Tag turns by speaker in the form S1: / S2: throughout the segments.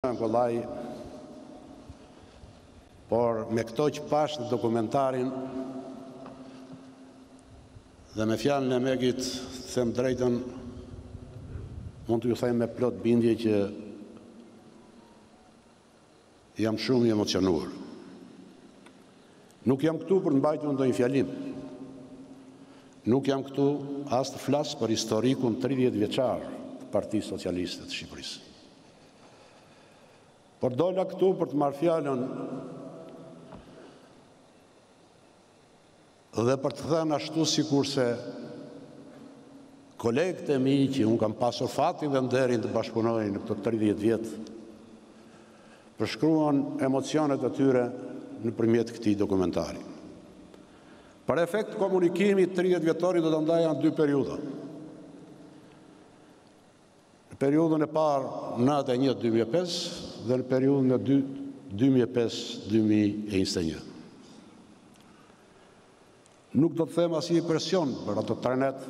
S1: Më kollaj por me këto që pashë në dokumentari dhe me fjalën e Megit të them të drejtën mund t'ju them me plot bindje që jam shumë i emocionuar. Nuk jam këtu për të mbajtur ndonjë fjalim. Nuk jam këtu as të flas për historikun 30 vjeçar të Partisë Socialiste të Shqipërisë. Por dola këtu për të marrë fjalën dhe për të thënë ashtu sikurse kolegët e mi që unë kam pasur fatin dhe nderin të bashkëpunoj në këto 30 vjet, përshkruan emocionet e tyre nëpërmjet këtij dokumentari. Për efekt komunikimi 30 vjetorin do ta ndaja në dy periudha. Në periudhën e parë nëntëdhjetë e një dy mijë e pesë dhe në periudhën e dytë dy mijë e pesë dy mijë e njëzet e një. Nuk do të them asnjë impresion për ato tre net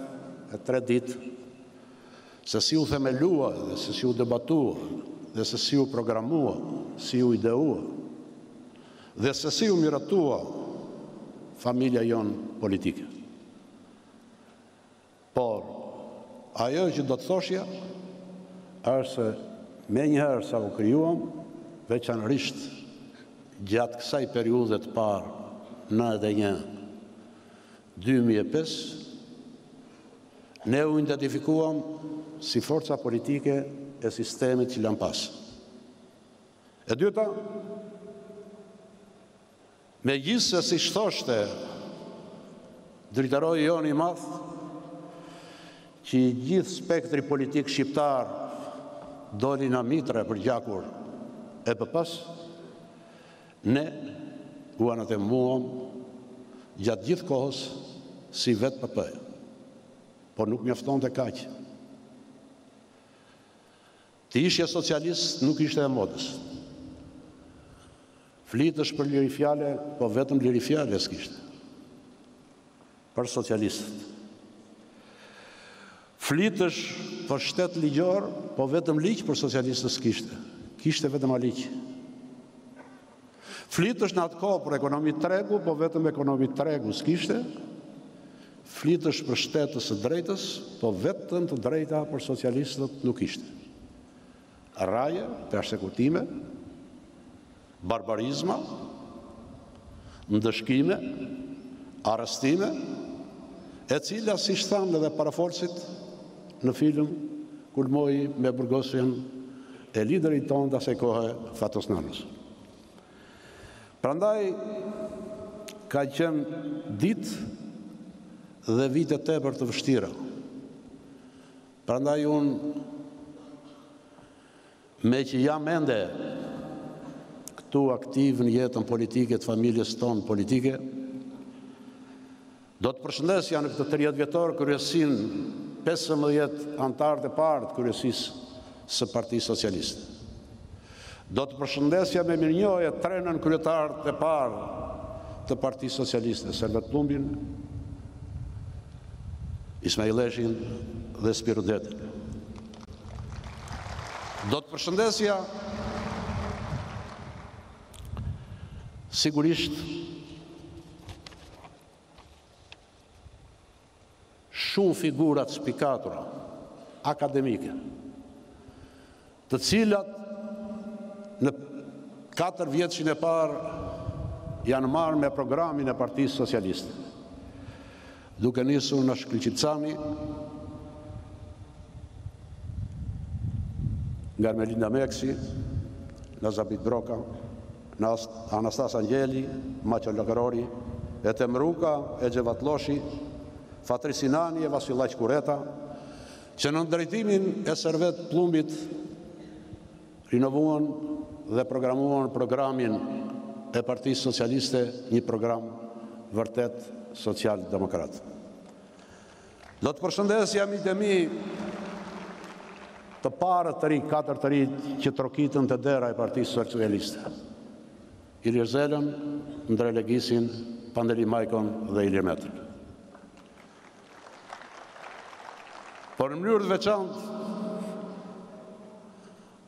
S1: e tre ditë se si u themelua dhe se si u debatua dhe se si u programua, si u ideua dhe se si u miratua familja jonë politike. Por, ajo që do të thoshja është se menjëherë sa u krijuam, veçanërisht gjatë kësaj periudhe të parë nëntëdhjetë e një dy mijë e pesë, ne u identifikuam si forca politike e sistemit që lamë pas. E dyta, Megjithëse siç thoshte Dritëroi ynë i madh, që i gjithë spektri politik shqiptar doli nga mitra e përgjakur e PP-së, ne u anatemuam gjatë gjithë kohës si vetë PP. Por nuk mjaftonte kaq. Të ishje socialist nuk ishte e modës. Flitesh për liri fjale, po vetëm liri fjale s'kishte. Për socialistët. Flitesh për shtet ligjor, po vetëm ligj për socialistët s'kishte. Kishte vetëm aligj. Flitesh në atë kohë për ekonomi tregu, po vetëm ekonomi tregu s'kishte, flitesh për shtet të së drejtës, po vetëm të drejta për socialistët nuk kishte. Rrahje, persekutime, barbarizma, ndëshkime, arrestime, e cila, siç thanë dhe parafolësit, Në fillim kulmoi me burgosjen e liderit tonë të asaj kohe, Fatos Nanos. Prandaj ka qenë ditë dhe vite tepër të vështira. Prandaj unë Meqë jam ende këtu aktiv në jetën politike të familjes tonë politike, do të përshëndesja në këtë tridhjetë vjetor kryesinë pesëmbëdhjetë anëtarët e parë të kryesisë së Partisë Socialiste. Do të përshëndesja me mirënjohje tre nënkryetarët e parë të Partisë Socialiste, Servet Pëllumbin, Ismail Lleshin dhe Spiro Deden. Do të përshëndesja sigurisht shumë figura të spikatura akademike, të cilat në katërvjetëshin e parë janë marrë me programin e Partisë Socialiste. Duke nisur nga Shkëlqim Cani, nga Ermelinda Meksi, nga Sabit Brokaj, nga Anastas Angjeli, Maqo Lakrori, Et'hem Ruka e Xhevat Lloshi, Fatri Sinani e Vasillaq Kureta, që nën drejtimin e Servet Pëllumbit, Rinovuan dhe programuan programin e Partisë Socialiste, një program vërtet socialdemokrat. Do të përshëndesja miqtë e mi të parë të rinj, katër të rinj që trokitën te dera e Partisë Socialiste. Ilir Zelën, Ndre Legisin, Pandeli Majkon dhe Ilir Metën. Por në mënyrë të veçantë,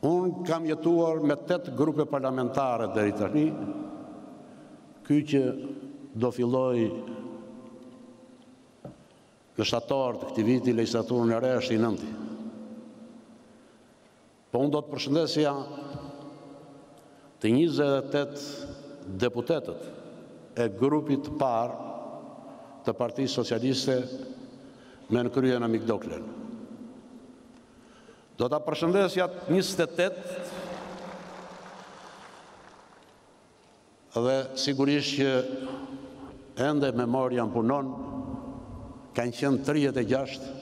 S1: unë kam jetuar me tetë grupe parlamentare deri tani, ky që do fillojë në shtator të këtij viti, legislaturën e re është i nënti. Po unë do të përshëndesja të njëzet e tetë deputetët e grupit të parë të Partisë Socialiste me në krye Namik Doklen. Do ta përshëndesja të njëzet e tetë Dhe sigurisht që ende memoria punon, kanë qenë tridhjetë e gjashtë,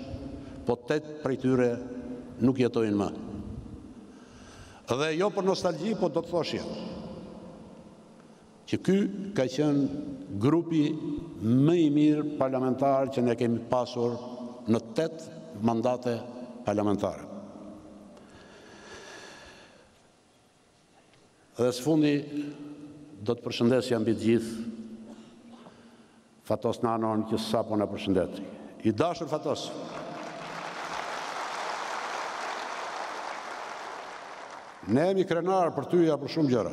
S1: po tetë prej tyre nuk jetojnë më. Dhe jo për nostalgji, po do të thoshja që ky ka qenë grupi më i mirë parlamentar që ne kemi pasur në tetë mandate parlamentare. Dhe së fundi do të përshëndesja mbi të gjithë Fatos Nanon që sapo na përshëndet. I dashur Fatos. Ne jemi krenarë për tyja për shumë gjëra.